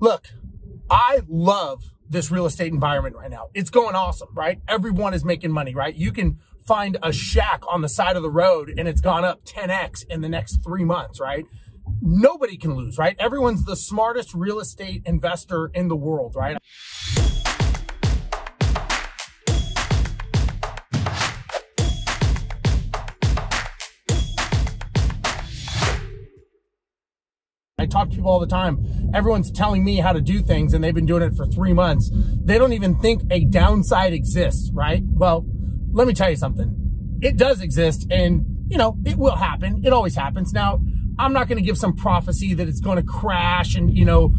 Look, I love this real estate environment right now. It's going awesome, right? Everyone is making money, right? You can find a shack on the side of the road and it's gone up 10x in the next three months, right? Nobody can lose, right? Everyone's the smartest real estate investor in the world, right? I talk to people all the time. Everyone's telling me how to do things and they've been doing it for three months. They don't even think a downside exists, right? Well, let me tell you something. It does exist and, you know, it will happen. It always happens. Now, I'm not going to give some prophecy that it's going to crash and, you know,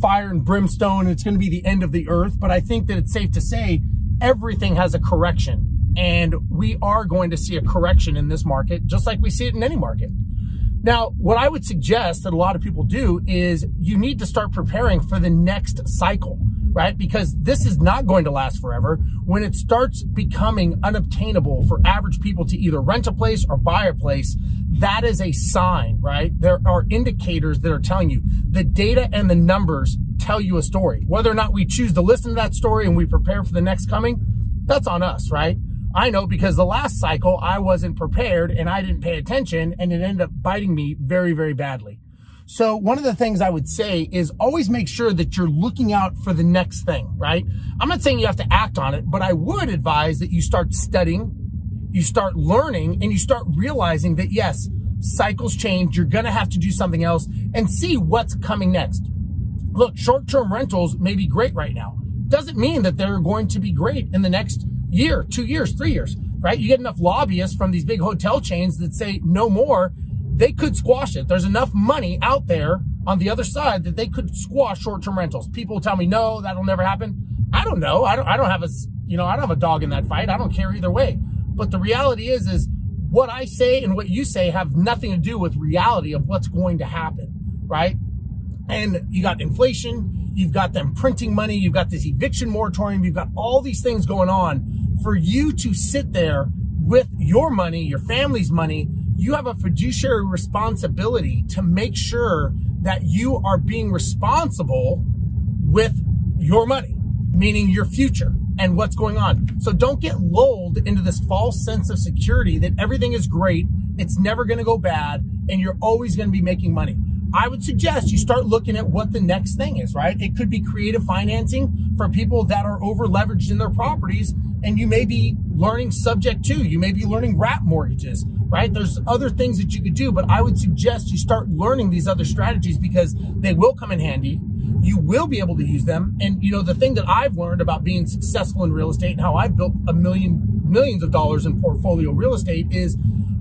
fire and brimstone and it's going to be the end of the earth. But I think that it's safe to say everything has a correction and we are going to see a correction in this market, just like we see it in any market. Now, what I would suggest that a lot of people do is you need to start preparing for the next cycle, right? Because this is not going to last forever. When it starts becoming unobtainable for average people to either rent a place or buy a place, that is a sign, right? There are indicators that are telling you the data and the numbers tell you a story. Whether or not we choose to listen to that story and we prepare for the next coming, that's on us, right? I know because the last cycle I wasn't prepared and I didn't pay attention and it ended up biting me very, very badly. So one of the things I would say is always make sure that you're looking out for the next thing, right? I'm not saying you have to act on it, but I would advise that you start studying, you start learning, and you start realizing that yes, cycles change. You're going to have to do something else and see what's coming next. Look, short-term rentals may be great right now. Doesn't mean that they're going to be great in the next year, two years, three years, right? You get enough lobbyists from these big hotel chains that say no more, they could squash it. There's enough money out there on the other side that they could squash short-term rentals. People tell me, no, that'll never happen. I don't know. I don't, I don't have a, you know, I don't have a dog in that fight. I don't care either way. But the reality is, is what I say and what you say have nothing to do with reality of what's going to happen, right? And you got inflation, you've got them printing money, you've got this eviction moratorium, you've got all these things going on for you to sit there with your money, your family's money, you have a fiduciary responsibility to make sure that you are being responsible with your money, meaning your future and what's going on. So don't get lulled into this false sense of security that everything is great, it's never going to go bad, and you're always going to be making money. I would suggest you start looking at what the next thing is, right? It could be creative financing for people that are over leveraged in their properties and you may be learning subject to, you may be learning wrap mortgages, right? There's other things that you could do, but I would suggest you start learning these other strategies because they will come in handy. You will be able to use them. And you know, the thing that I've learned about being successful in real estate and how I've built a million, millions of dollars in portfolio real estate is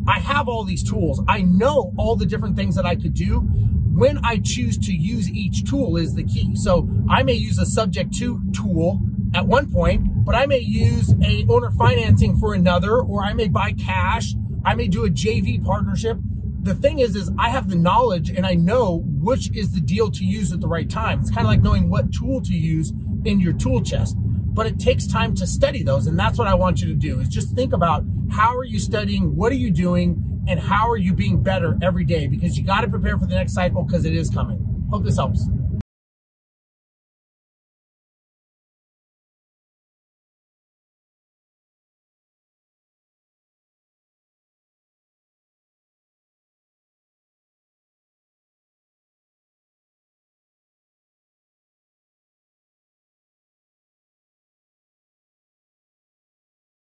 I have all these tools. I know all the different things that I could do. When I choose to use each tool is the key. So I may use a subject to tool at one point, but I may use a owner financing for another, or I may buy cash. I may do a JV partnership. The thing is, is I have the knowledge and I know which is the deal to use at the right time. It's kind of like knowing what tool to use in your tool chest, but it takes time to study those. And that's what I want you to do is just think about how are you studying? What are you doing? And how are you being better every day? Because you got to prepare for the next cycle because it is coming. Hope this helps.